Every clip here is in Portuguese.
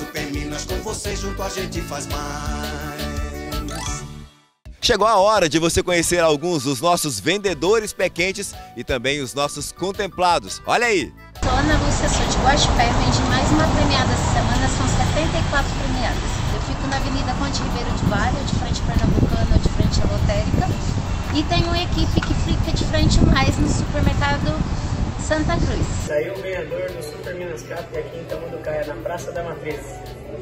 Super Minas com você junto a gente faz mais. Chegou a hora de você conhecer alguns dos nossos vendedores pé quentes e também os nossos contemplados. Olha aí! Sou Ana Lúcia, sou de Guaxupé, vendi mais uma premiada essa semana, são 74 premiadas. Eu fico na Avenida Conte Ribeiro de Vale, de frente Pernambucana, de frente à Lotérica. E tenho uma equipe que fica de frente mais no supermercado Santa Cruz. Saiu o ganhador do Super Minas Cap aqui em Tamanducaia, na Praça da Matriz.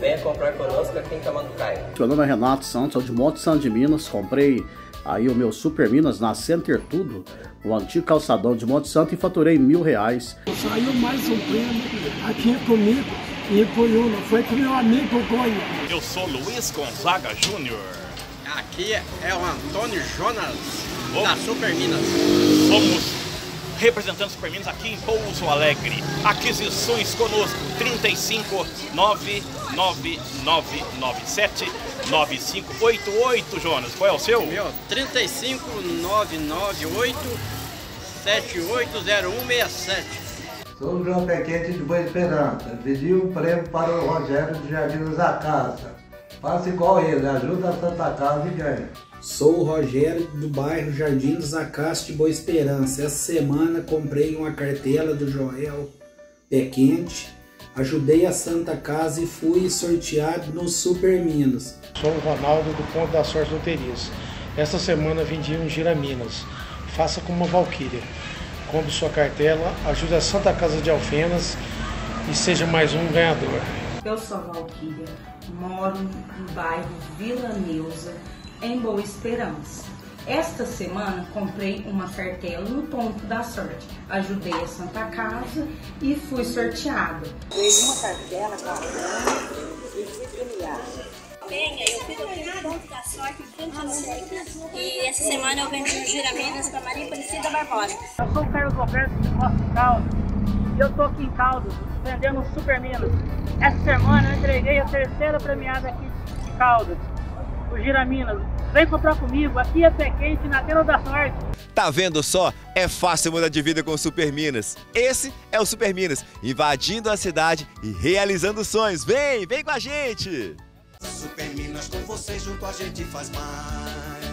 Venha comprar conosco aqui em Tamanducaia. Meu nome é Renato Santos, sou de Monte Santo de Minas. Comprei aí o meu Super Minas na Center Tudo, o antigo calçadão de Monte Santo, e faturei mil reais. Saiu mais um prêmio aqui comigo em Ipuyuna. Foi com meu amigo Gonha. Eu sou Luiz Gonzaga Júnior. Aqui é o Antônio Jonas, da Super Minas. Somos representando Super Minas aqui em Pouso Alegre. Aquisições conosco 35 99997 9588, Jonas. Qual é o seu? Meu, 35 998 780167. Sou o João Pequete de Boa Esperança. Pedi um prêmio para o Rogério de Jardim da Casa. Faça igual ele, ajuda a Santa Casa e ganha. Sou o Rogério do bairro Jardim dos Acácios de Boa Esperança. Essa semana comprei uma cartela do Joel Pé Quente, ajudei a Santa Casa e fui sorteado no Super Minas. Sou o Ronaldo do Ponto da Sorte Loterias. Esta semana vendi um Gira Minas. Faça como uma Valquíria. Compre sua cartela, ajude a Santa Casa de Alfenas e seja mais um ganhador. Eu sou a Valquíria, moro no bairro Vila Neuza em Boa Esperança. Esta semana comprei uma cartela no ponto da sorte. Ajudei a Santa Casa e fui sorteada. Ganhei uma cartela com e fui premiada. Penha, eu fui no ponto da sorte em frente E essa semana eu vendi um giraminas para Maria Aparecida Barbosa. Eu sou o Carlos Roberto de Costa Caldas e eu tô aqui em Caldas vendendo um Super Minas. Essa semana eu entreguei a terceira premiada aqui de Caldas o Giraminas. Vem comprar comigo, aqui é pé quente, na tela da sorte. Tá vendo só? É fácil mudar de vida com o Super Minas. Esse é o Super Minas, invadindo a cidade e realizando sonhos. Vem, vem com a gente! Super Minas com você junto a gente faz mais.